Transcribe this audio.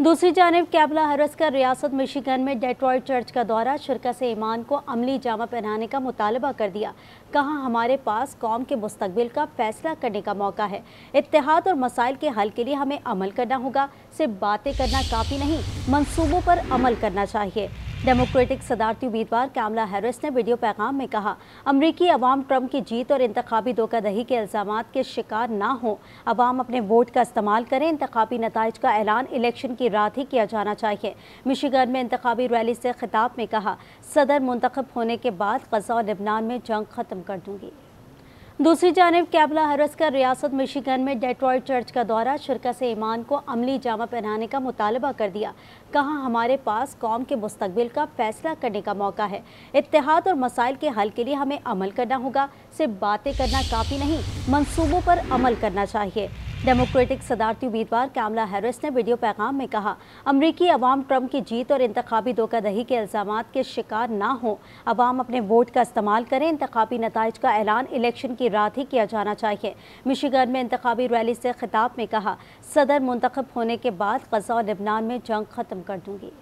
दूसरी जानब, कैबला हरस का रियासत मिशिगन में डेट्रॉयड चर्च का दौरा शिरकत से ईमान को अमली जामा पहनाने का मुतालबा कर दिया। कहा, हमारे पास कौम के मुस्तबिल का फैसला करने का मौका है। इतिहाद और मसाइल के हल के लिए हमें अमल करना होगा। सिर्फ़ बातें करना काफ़ी नहीं मनसूबों पर अमल करना चाहिए। डेमोक्रेटिक सदारती उम्मीदवार कैमला हैरिस ने वीडियो पैगाम में कहा, अमरीकी अवाम ट्रंप की जीत और इंतबी धोखादही के इल्ज़ाम के शिकार ना हों। अवाम अपने वोट का इस्तेमाल करें इंतबी नतज का ऐलान इलेक्शन की रात ही किया जाना चाहिए। मिशिगन में इंतबी रैली से खिताब में कहा, सदर मुंतखब होने के बाद गजा और लिबनान में जंग ख़त्म कर दूँगी। दूसरी जानब, कैबला हरस का रियासत मिशिगन में डेट्रॉयड चर्च का दौरा शिरकत से ईमान को अमली जामा पहनाने का मुतालबा कर दिया। कहा, हमारे पास कौम के मुस्तबिल का फैसला करने का मौका है। इतिहाद और मसाइल के हल के लिए हमें अमल करना होगा। सिर्फ़ बातें करना काफ़ी नहीं मनसूबों पर अमल करना चाहिए। डेमोक्रेटिक सदारती उम्मीदवार कैमला हैरिस ने वीडियो पैगाम में कहा, अमरीकी अवाम ट्रंप की जीत और इंतबी धोखादही के इल्ज़ाम के शिकार ना हों। अवाम अपने वोट का इस्तेमाल करें इंतबी नतज का ऐलान इलेक्शन की रात ही किया जाना चाहिए। मिशिगन में इंतबी रैली से खिताब में कहा, सदर मुंतखब होने के बाद गजा और लिबनान में जंग ख़त्म कर दूँगी।